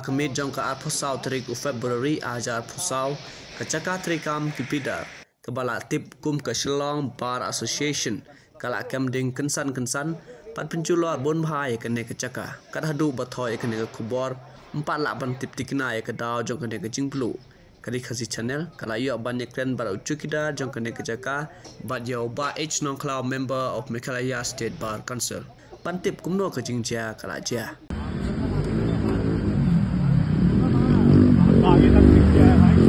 kemit jong ka arposau tarik u Februari ajar pusau kecaka trikam kipidar kebala tip kum ke Shillong Bar Association. Kala kemding kensan-kensan pat penculor bon bhai kene kecaka kat hadu bathoy kene ke kubor empat lak ban tip tikna ke daw jong kene ke jingplu. Kali khasi channel kala yo ban kren bar uchukida jong kene kecaka bat yo ba h non cloud member of Meghalaya State Bar Council. Pantip kumno ke jingja kala ja आगे तक दिख गया है भाई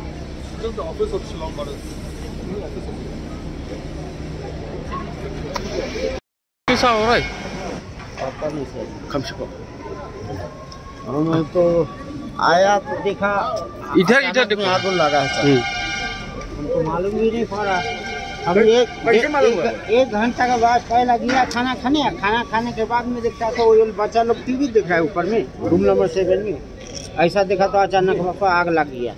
Bar. New office of कैसा हो रहा है पता नहीं सर कम से कम हमें तो आया तो देखा इधर इधर देखो। आग लगा है सर। हमको मालूम ही नहीं पड़ा। हम एक एक, घंटा के बाद पहला गया खाना खाने खाना खाने के बाद में देखता तो वो बच्चा लोग टीवी देख रहा है ऊपर में रूम नंबर सेवन में। ऐसा देखा तो अचानक पापा आग लग गया।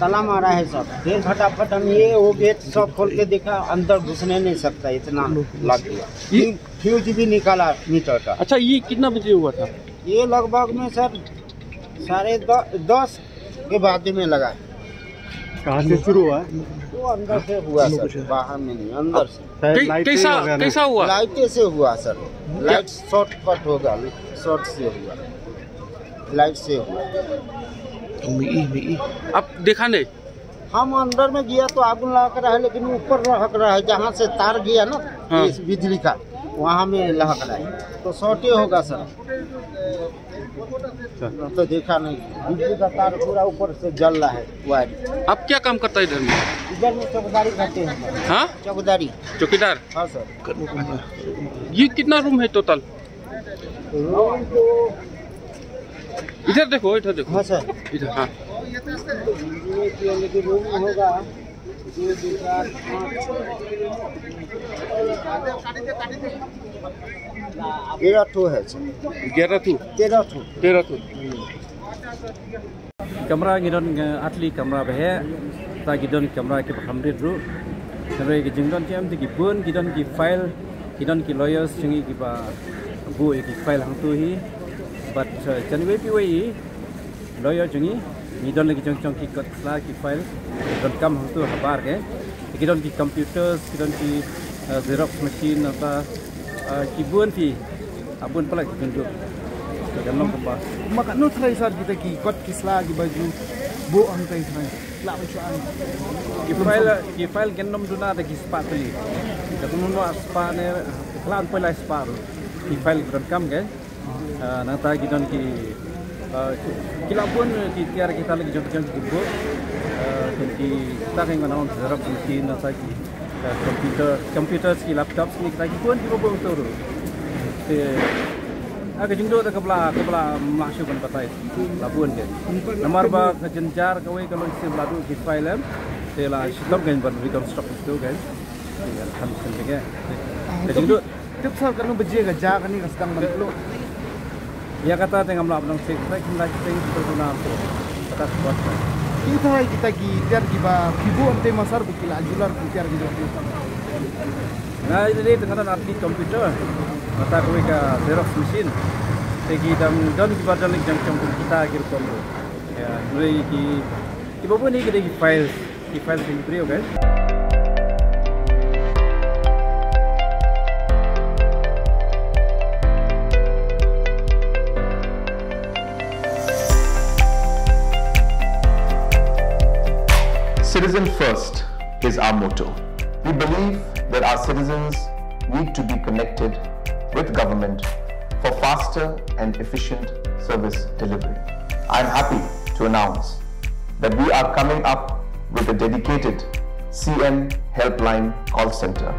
ताला मारा है सब। फिर फटाफट हम ये वो गेट सब खोल के देखा अंदर घुसने नहीं सकता इतना लग गया। फ्यूज भी निकाला मीटर का। अच्छा ये कितना बजे हुआ था? ये लगभग में सर साढ़े दस के बाद में लगा। है कहाँ से शुरू हुआ? वो अंदर से हुआ सर। बाहर में नहीं अंदर से। कैसा ही। कैसा हुआ? लाइटे से हुआ सर। लाइट शॉर्ट कट होगा शॉर्ट से हुआ। लाइट से हुआ। अब देखा नहीं। हम अंदर में गया तो आग लग रहा है लेकिन ऊपर लहक रहा है जहाँ से तार गया ना हाँ। इस बिजली का वहाँ में लहक रहा है। तो शॉर्टे होगा सर। तो देखा नहीं। बिजली का तार पूरा ऊपर से जल रहा है वायर। अब क्या काम करता है इधर में? इधर में चौकीदारी करते हैं। हाँ? चौकीदारी। चौकीदार? हाँ सर। ये कितना रूम है टोटल रूम तो इधर देखो इधर देखो। हाँ सर। इधर हाँ। कैमरा गिदन आटली कैमरा बहे। गिदन कैमरा के फ्रामू जिंगन के बन गिदन की फ़ाइल गिदन की लयर्स जिंगी की बा की फ़ाइल हम तो ही। But pi wei lawyer chingi gidon lagi chong chong ki kot sla ki file gidon kam hang tu habar ke ki computers gidon ki uh, xerox machine apa uh, ki bun ti abun pala ki jingdo Ganong ko ba? Maka no try sar kita ki kot kisla ki baju bu ang try. La ba chuan. Ki file ki file genom duna da ki spa tuli. Da kuno no spa ne klan pala spa. Ki file gron kam ke nang tay gidon ki kila pun ki tiar kita lagi jump jump dibo dan ki kita kan ngono zarap ki na tay ki computer computer ki laptop ni kita ki pun dibo bong toru te aga jingdo da kebla kebla masu kan patai labun ke nomor ba kejenjar kawe kalau si labu ki file te la kan gen ban reconstruct itu guys ya kan sendege jadi itu tips kalau bejega jaga ni kasdang menlo Ya kata tengah melakukan abang sek, saya kena kita berguna kata sebuah. Kita hai kita gi tiar gi ba pibu ante masar bukila ajular ku tiar gi doki. Nah ini tengah dan arti komputer, kata kue ke xerox mesin, tegi dan di badan lagi jang jang kita kira komputer. Ya, mulai ki, ibu pun ini kita ki file, ki file sini beri oke. Citizen first is our motto. We believe that our citizens need to be connected with government for faster and efficient service delivery. I am happy to announce that we are coming up with a dedicated CM helpline call center